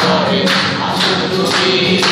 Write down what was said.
i'm sorry.